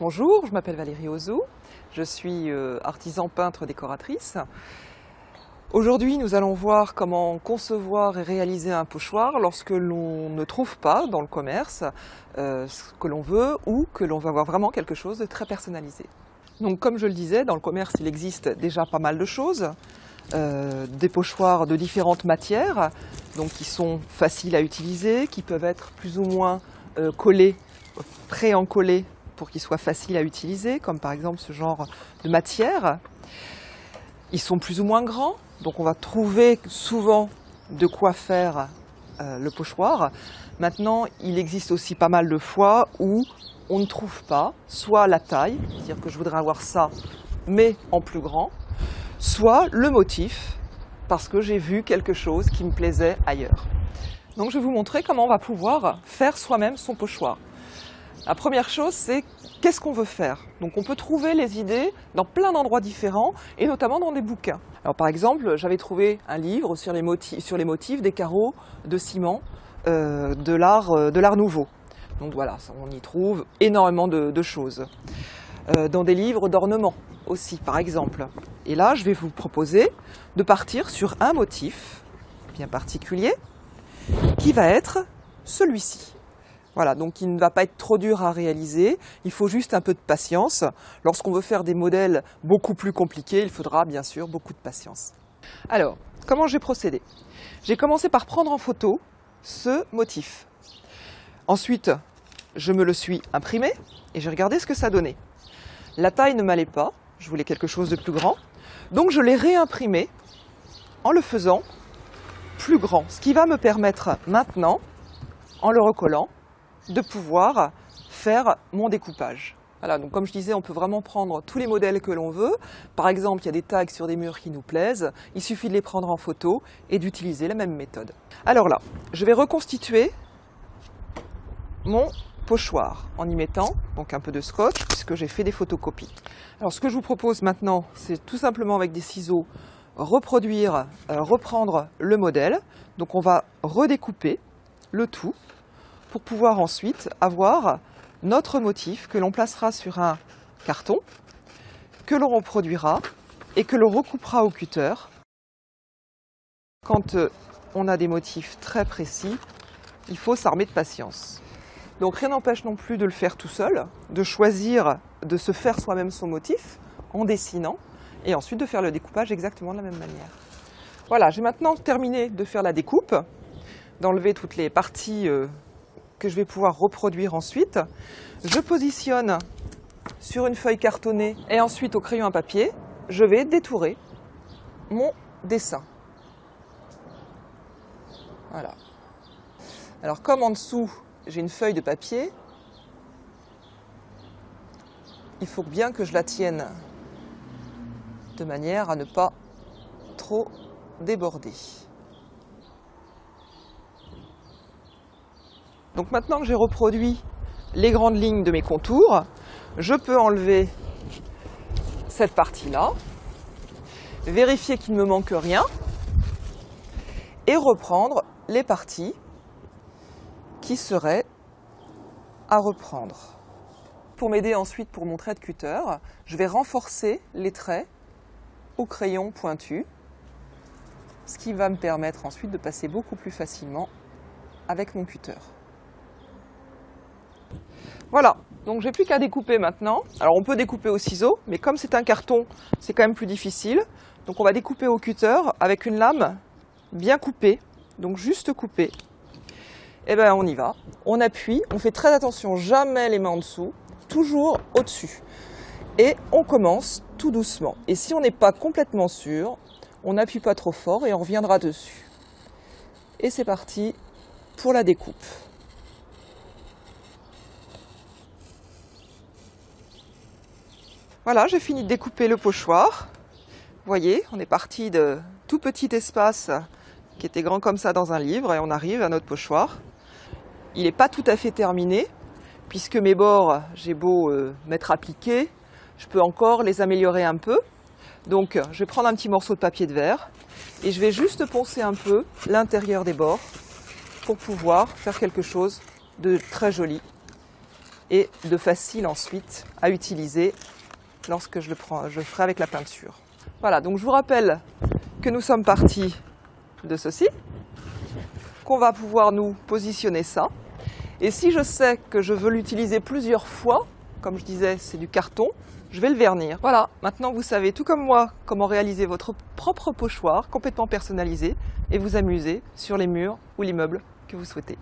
Bonjour, je m'appelle Valérie Ozou, je suis euh, artisan peintre décoratrice. Aujourd'hui, nous allons voir comment concevoir et réaliser un pochoir lorsque l'on ne trouve pas dans le commerce euh, ce que l'on veut ou que l'on veut avoir vraiment quelque chose de très personnalisé. Donc, comme je le disais, dans le commerce, il existe déjà pas mal de choses. Euh, des pochoirs de différentes matières, donc qui sont faciles à utiliser, qui peuvent être plus ou moins collés, pré-encollés pour qu'ils soient faciles à utiliser, comme par exemple ce genre de matière. Ils sont plus ou moins grands, donc on va trouver souvent de quoi faire euh, le pochoir. Maintenant, il existe aussi pas mal de fois où on ne trouve pas soit la taille, c'est-à-dire que je voudrais avoir ça, mais en plus grand, soit le motif, parce que j'ai vu quelque chose qui me plaisait ailleurs. Donc je vais vous montrer comment on va pouvoir faire soi-même son pochoir. La première chose, c'est qu'est-ce qu'on veut faire? Donc on peut trouver les idées dans plein d'endroits différents, et notamment dans des bouquins. Alors par exemple, j'avais trouvé un livre sur les motifs, sur les motifs des carreaux de ciment euh, de l'art euh, de l'art nouveau. Donc voilà, on y trouve énormément de, de choses. Euh, dans des livres d'ornement aussi, par exemple. Et là, je vais vous proposer de partir sur un motif bien particulier qui va être celui-ci. Voilà, donc il ne va pas être trop dur à réaliser, il faut juste un peu de patience. Lorsqu'on veut faire des modèles beaucoup plus compliqués, il faudra bien sûr beaucoup de patience. Alors, comment j'ai procédé? J'ai commencé par prendre en photo ce motif. Ensuite, je me le suis imprimé et j'ai regardé ce que ça donnait. La taille ne m'allait pas, je voulais quelque chose de plus grand. Donc je l'ai réimprimé en le faisant plus grand, ce qui va me permettre maintenant, en le recollant, de pouvoir faire mon découpage. Voilà, donc comme je disais, on peut vraiment prendre tous les modèles que l'on veut. Par exemple, il y a des tags sur des murs qui nous plaisent. Il suffit de les prendre en photo et d'utiliser la même méthode. Alors là, je vais reconstituer mon pochoir en y mettant un peu de scotch puisque j'ai fait des photocopies. Alors ce que je vous propose maintenant, c'est tout simplement avec des ciseaux reproduire, euh, reprendre le modèle. Donc on va redécouper le tout pour pouvoir ensuite avoir notre motif que l'on placera sur un carton, que l'on reproduira et que l'on recoupera au cutter. Quand euh, on a des motifs très précis, il faut s'armer de patience. Donc rien n'empêche non plus de le faire tout seul, de choisir de se faire soi-même son motif en dessinant et ensuite de faire le découpage exactement de la même manière. Voilà, j'ai maintenant terminé de faire la découpe, d'enlever toutes les parties euh, que je vais pouvoir reproduire ensuite. Je positionne sur une feuille cartonnée et ensuite au crayon à papier, je vais détourer mon dessin. Voilà. Alors comme en dessous, j'ai une feuille de papier, il faut bien que je la tienne de manière à ne pas trop déborder. Donc maintenant que j'ai reproduit les grandes lignes de mes contours, je peux enlever cette partie-là, vérifier qu'il ne me manque rien et reprendre les parties qui seraient à reprendre. Pour m'aider ensuite pour mon trait de cutter, je vais renforcer les traits au crayon pointu, ce qui va me permettre ensuite de passer beaucoup plus facilement avec mon cutter. Voilà, donc j'ai plus qu'à découper maintenant. Alors on peut découper au ciseau, mais comme c'est un carton, c'est quand même plus difficile. Donc on va découper au cutter avec une lame bien coupée, donc juste coupée. Et bien on y va, on appuie, on fait très attention, jamais les mains en dessous, toujours au-dessus. Et on commence tout doucement. Et si on n'est pas complètement sûr, on n'appuie pas trop fort et on reviendra dessus. Et c'est parti pour la découpe. Voilà, j'ai fini de découper le pochoir. Vous voyez, on est parti de tout petit espace qui était grand comme ça dans un livre et on arrive à notre pochoir. Il n'est pas tout à fait terminé puisque mes bords, j'ai beau euh, mettre appliqué, je peux encore les améliorer un peu. Donc je vais prendre un petit morceau de papier de verre et je vais juste poncer un peu l'intérieur des bords pour pouvoir faire quelque chose de très joli et de facile ensuite à utiliser lorsque je le prends, je ferai avec la peinture. Voilà, donc je vous rappelle que nous sommes partis de ceci, qu'on va pouvoir nous positionner ça. Et si je sais que je veux l'utiliser plusieurs fois, comme je disais, c'est du carton, je vais le vernir. Voilà, maintenant vous savez tout comme moi comment réaliser votre propre pochoir complètement personnalisé et vous amuser sur les murs ou l'immeuble que vous souhaitez.